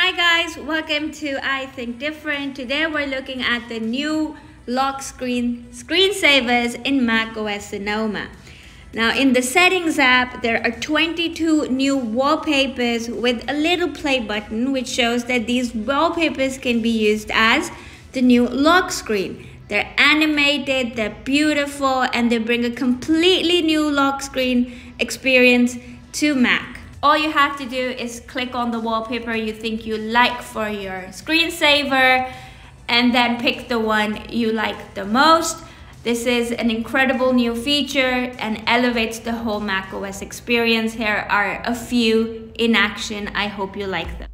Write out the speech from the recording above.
Hi guys, welcome to I Think Different. Today we're looking at the new lock screen screensavers in macOS Sonoma. Now in the settings app, there are 22 new wallpapers with a little play button which shows that these wallpapers can be used as the new lock screen. They're animated, they're beautiful, and they bring a completely new lock screen experience to Mac. All you have to do is click on the wallpaper you think you like for your screensaver and then pick the one you like the most. This is an incredible new feature and elevates the whole macOS experience. Here are a few in action. I hope you like them.